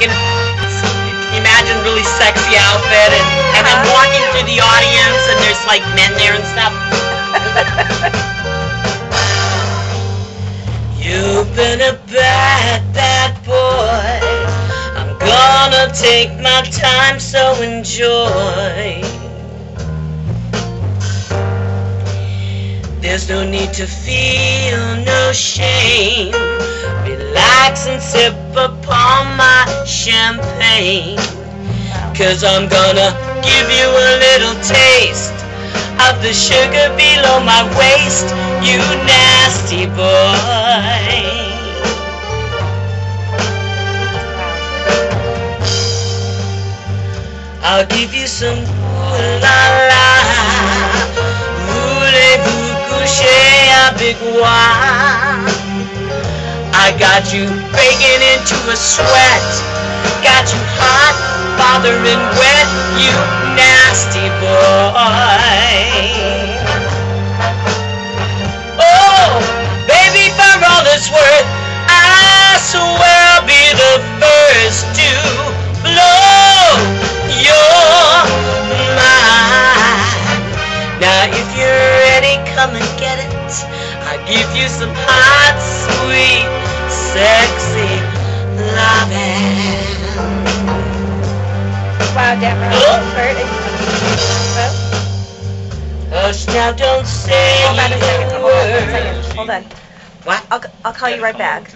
an imagine really sexy outfit and, and Uh-huh. walking through the audience and there's like men there and stuff. You've been a bad, bad boy. I'm gonna take my time, so enjoy. There's no need to feel no shame. Relax and sip upon my champagne. Cause I'm gonna give you a little taste of the sugar below my waist, you nasty boy. I'll give you some ooh la la, voulez-vous coucher avec moi? Got you breaking into a sweat, got you hot, bothering wet, you nasty boy. Oh, baby, for all it's worth, I swear I'll be the first to blow your mind. Now, if you're ready, come and get it. I'll give you some hot, sweet, sexy loving. Wow, Deborah. Hush now, don't say hold on a second. Hold on. Hold on. What? I'll, I'll call you right back.